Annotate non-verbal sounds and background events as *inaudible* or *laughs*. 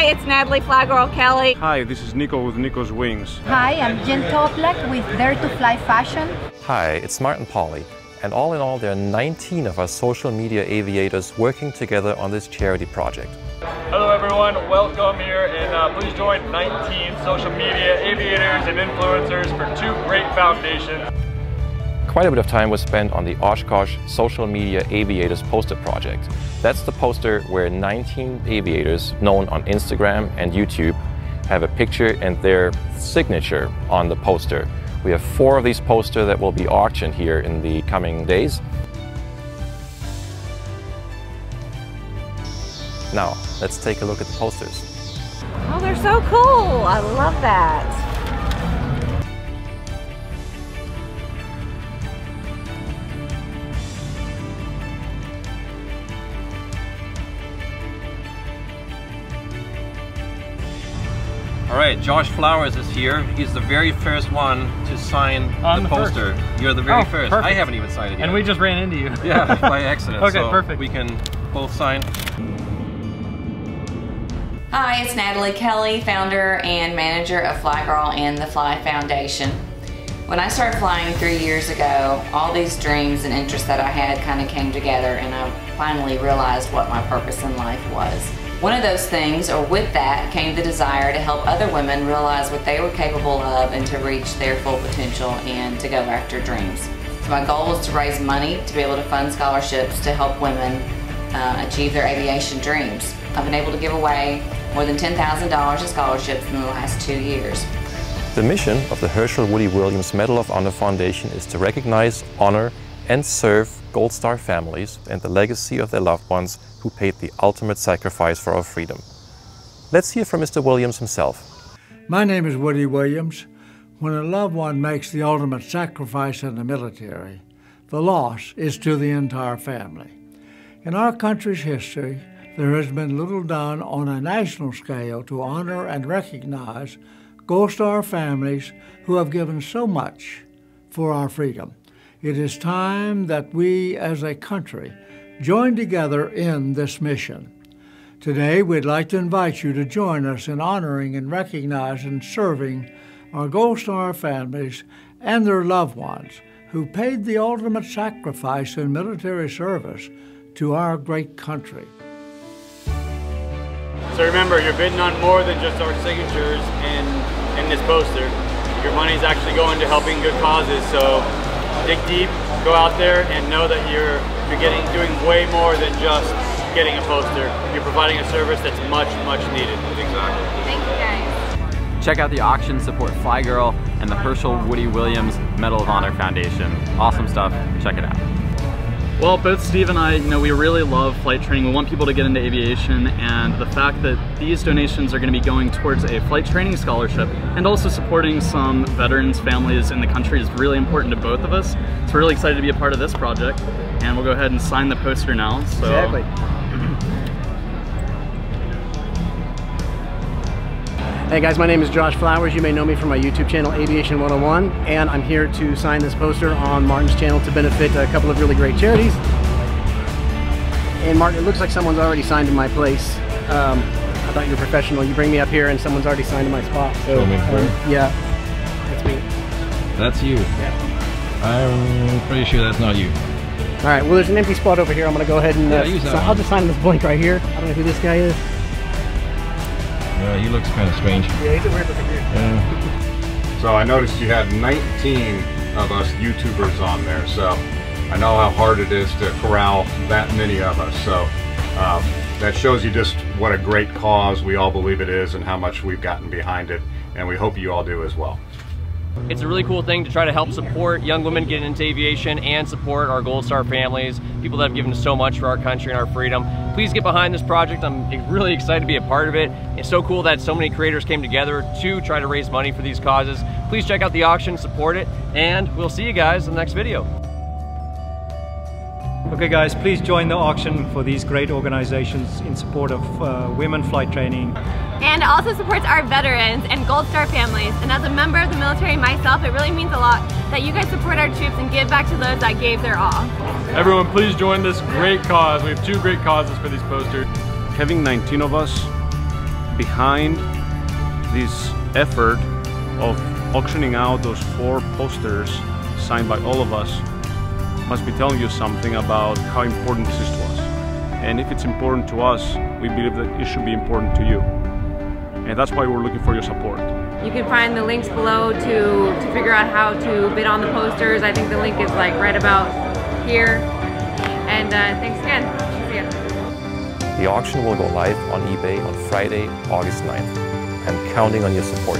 Hi, it's Natalie Flygirl Kelley. Hi, this is Niko with Niko's Wings. Hi, I'm Jen Toplak with Dare to Fly Fashion. Hi, it's Martin Pauly. And all in all, there are 19 of our social media aviators working together on this charity project. Hello everyone, welcome here and uh, please join 19 social media aviators and influencers for two great foundations. Quite a bit of time was spent on the Oshkosh Social Media Aviators poster project. That's the poster where 19 aviators known on Instagram and YouTube have a picture and their signature on the poster. We have four of these posters that will be auctioned here in the coming days. Now, let's take a look at the posters. Oh, they're so cool. I love that. All right, Josh Flowers is here. He's the very first one to sign I'm the the poster. You're the very Oh, first. I haven't even signed it yet. And we just ran into you. yeah, *laughs* by accident. Okay, so perfect. We can both sign. Hi, it's Natalie Kelley, founder and manager of Fly Girl and the Fly Foundation. When I started flying three years ago, all these dreams and interests that I had kind of came together and I finally realized what my purpose in life was. One of those things, or with that, came the desire to help other women realize what they were capable of and to reach their full potential and to go after dreams. So my goal was to raise money to be able to fund scholarships to help women uh, achieve their aviation dreams. I've been able to give away more than $10,000 in scholarships in the last two years. The mission of the Hershel Woody Williams Medal of Honor Foundation is to recognize, honor, and serve Gold Star families and the legacy of their loved ones who paid the ultimate sacrifice for our freedom. Let's hear from Mr. Williams himself. My name is Woody Williams. When a loved one makes the ultimate sacrifice in the military, the loss is to the entire family. In our country's history, there has been little done on a national scale to honor and recognize Gold Star families who have given so much for our freedom. It is time that we as a country join together in this mission. Today, we'd like to invite you to join us in honoring and recognizing and serving our Gold Star families and their loved ones who paid the ultimate sacrifice in military service to our great country. So remember, you're bidding on more than just our signatures in, in this poster. Your money's actually going to helping good causes, so dig deep, go out there and know that you're, you're getting doing way more than just getting a poster. You're providing a service that's much, much needed. Exactly. Thank you guys. Check out the auction, support Fly Girl and the Hershel Woody Williams Medal of Honor Foundation. Awesome stuff, check it out. Well, both Steve and I, you know, we really love flight training. We want people to get into aviation, and the fact that these donations are going to be going towards a flight training scholarship and also supporting some veterans' families in the country is really important to both of us. So we're really excited to be a part of this project, and we'll go ahead and sign the poster now. So. Exactly. Hey guys, my name is Josh Flowers. You may know me from my YouTube channel, Aviation 101, and I'm here to sign this poster on Martin's channel to benefit a couple of really great charities. And Martin, it looks like someone's already signed in my place. Um, I thought you were professional. You bring me up here and someone's already signed in my spot. So, um, yeah, that's me. That's you. Yeah. I'm pretty sure that's not you. All right, well, there's an empty spot over here. I'm going to go ahead and uh, Yeah, si- I'll just sign this blank right here. I don't know who this guy is. Yeah, he looks kind of strange. Yeah, he's a weird looking dude. Yeah. So I noticed you had 19 of us YouTubers on there. So I know how hard it is to corral that many of us. So um, that shows you just what a great cause we all believe it is and how much we've gotten behind it. And we hope you all do as well. It's a really cool thing to try to help support young women getting into aviation and support our Gold Star families, people that have given so much for our country and our freedom. Please get behind this project. I'm really excited to be a part of it. It's so cool that so many creators came together to try to raise money for these causes. Please check out the auction, support it, and we'll see you guys in the next video. Okay guys, please join the auction for these great organizations in support of uh, women flight training. And it also supports our veterans and Gold Star families. And as a member of the military myself, it really means a lot that you guys support our troops and give back to those that gave their all. Everyone, please join this great cause. We have two great causes for these posters. Having 19 of us behind this effort of auctioning out those four posters signed by all of us must be telling you something about how important this is to us. And if it's important to us, we believe that it should be important to you. And that's why we're looking for your support. You can find the links below to, to figure out how to bid on the posters. I think the link is like right about here. And uh, thanks again. See ya. The auction will go live on eBay on Friday, August 9th. I'm counting on your support.